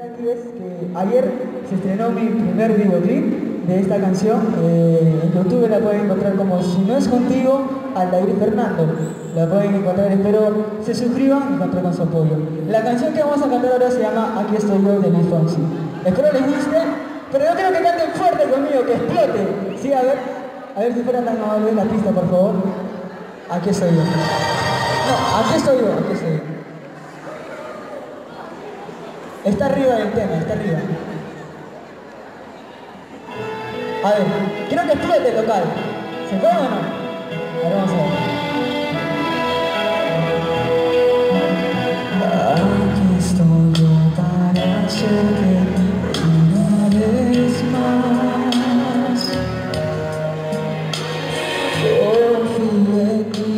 Aquí es que ayer se estrenó mi primer videoclip de esta canción. Eh, en YouTube la pueden encontrar como Si no es contigo, Aldair Fernando. La pueden encontrar, espero se suscriban y contar con su apoyo. La canción que vamos a cantar ahora se llama Aquí estoy yo de Luis Fonsi. Espero les guste, pero yo quiero que canten fuerte conmigo, que explote. Sí, a ver, a ver si fuera tan amable la pista, por favor. Aquí estoy yo. No, aquí estoy yo, aquí estoy yo. Está arriba del tema, está arriba. A ver, quiero que explote el local. ¿Se puede o no? A ver, vamos a ver. Aquí estoy para hacerte una vez más. Confío en ti,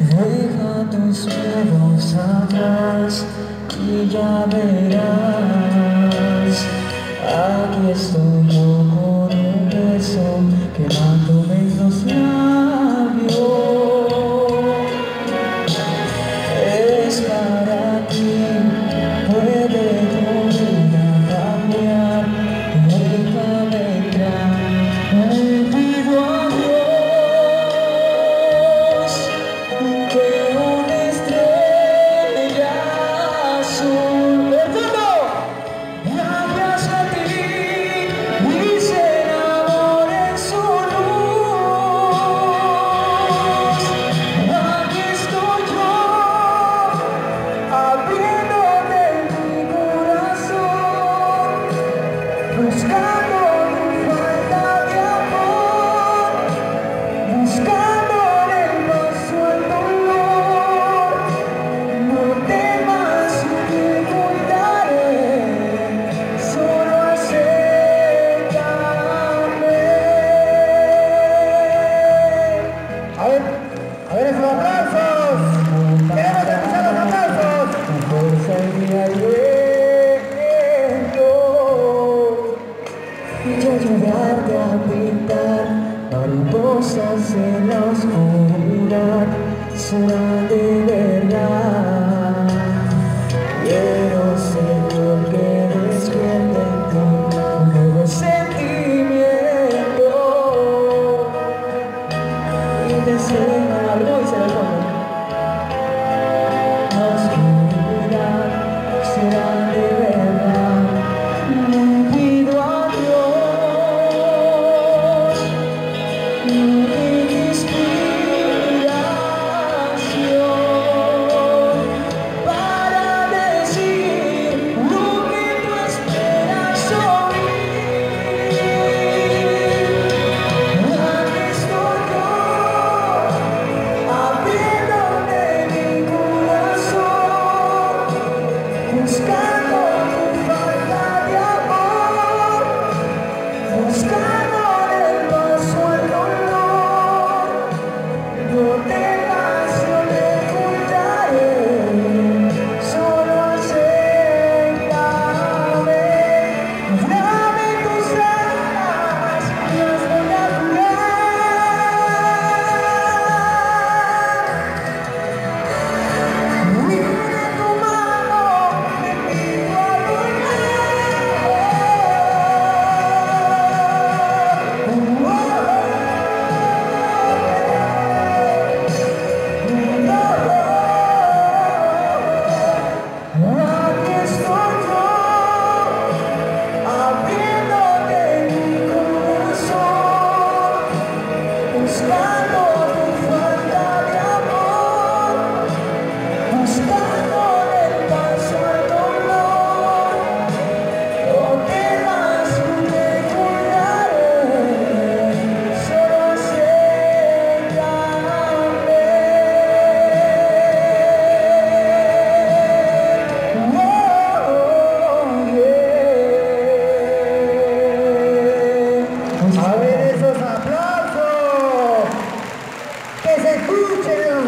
deja tus miedos atrás y ya verás. Aquí estoy Mariposas en la oscuridad. Serán de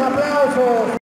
aplausos.